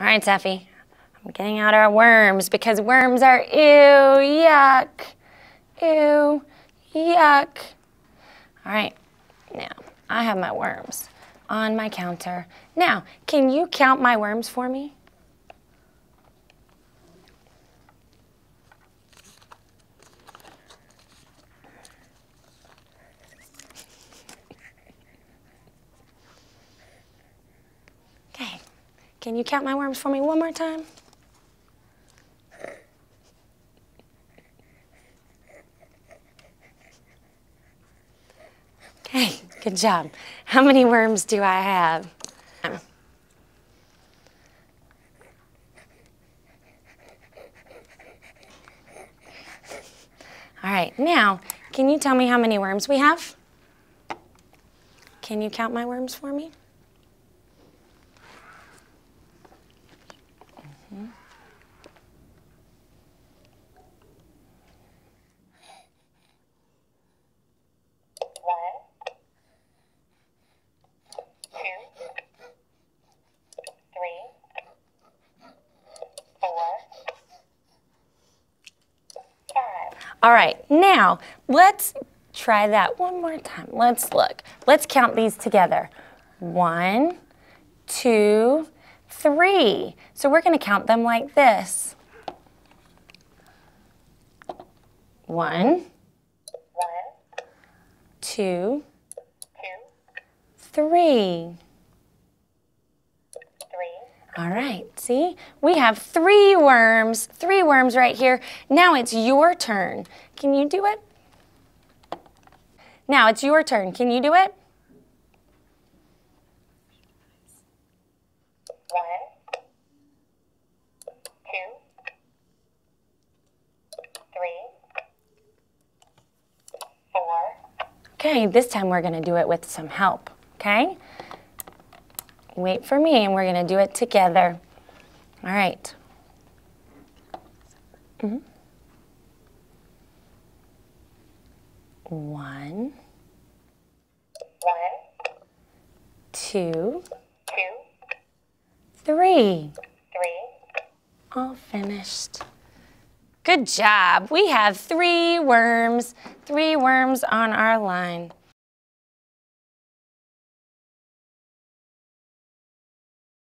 All right, Steffi. I'm getting out our worms because worms are ew, yuck, ew, yuck. All right, now I have my worms on my counter. Now, can you count my worms for me? Okay, can you count my worms for me one more time? Okay, good job. How many worms do I have? All right, now, can you tell me how many worms we have? Can you count my worms for me? All right, now let's try that one more time. Let's look. Let's count these together. One, two, three. So we're going to count them like this. One, two, two, three. three, All right, see? We have three worms, three worms right here. Now it's your turn. Can you do it? Now it's your turn. Can you do it? Okay, this time we're gonna do it with some help, okay? Wait for me and we're gonna do it together. All right. Mhm. One, one, two, two, three. three, All finished. Good job. We have three worms, three worms on our line.